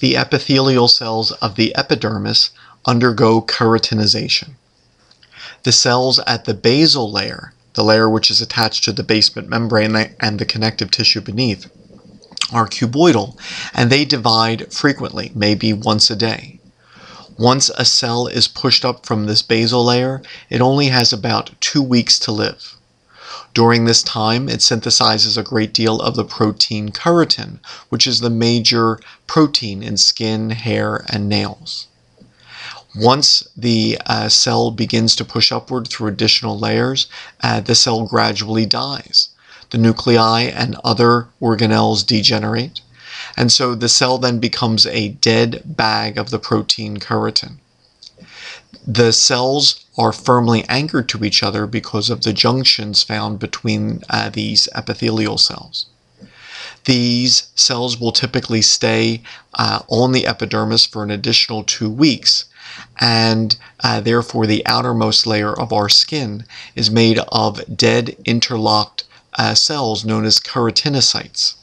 the epithelial cells of the epidermis undergo keratinization. The cells at the basal layer, the layer which is attached to the basement membrane and the connective tissue beneath, are cuboidal and they divide frequently, maybe once a day. Once a cell is pushed up from this basal layer, it only has about two weeks to live. During this time, it synthesizes a great deal of the protein keratin, which is the major protein in skin, hair, and nails. Once the uh, cell begins to push upward through additional layers, uh, the cell gradually dies. The nuclei and other organelles degenerate, and so the cell then becomes a dead bag of the protein keratin. The cells are firmly anchored to each other because of the junctions found between uh, these epithelial cells. These cells will typically stay uh, on the epidermis for an additional two weeks, and uh, therefore the outermost layer of our skin is made of dead interlocked uh, cells known as keratinocytes.